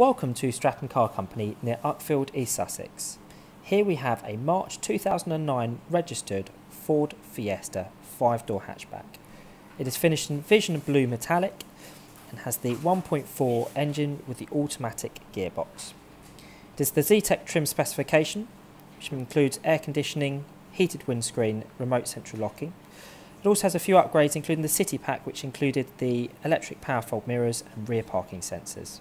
welcome to Stratton Car Company near Uckfield, East Sussex. Here we have a March 2009 registered Ford Fiesta 5-door hatchback. It is finished in Vision Blue Metallic and has the 1.4 engine with the automatic gearbox. It is the Zetec trim specification, which includes air conditioning, heated windscreen, remote central locking. It also has a few upgrades including the City Pack which included the electric power fold mirrors and rear parking sensors.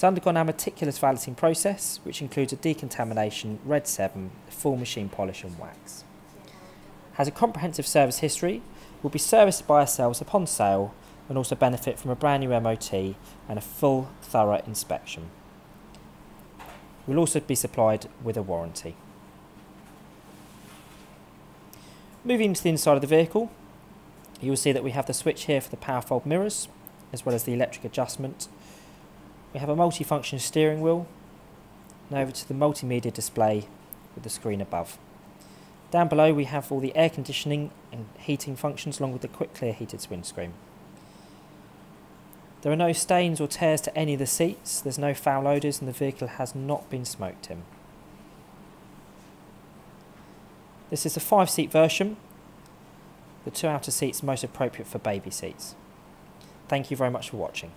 It's undergone our meticulous valeting process, which includes a decontamination, red 7, full machine polish and wax. Has a comprehensive service history, will be serviced by ourselves upon sale and also benefit from a brand new MOT and a full thorough inspection. Will also be supplied with a warranty. Moving to the inside of the vehicle, you will see that we have the switch here for the power fold mirrors, as well as the electric adjustment we have a multi-function steering wheel and over to the multimedia display with the screen above. Down below we have all the air conditioning and heating functions along with the quick clear heated windscreen. There are no stains or tears to any of the seats, there's no foul odours and the vehicle has not been smoked in. This is a five seat version, the two outer seats most appropriate for baby seats. Thank you very much for watching.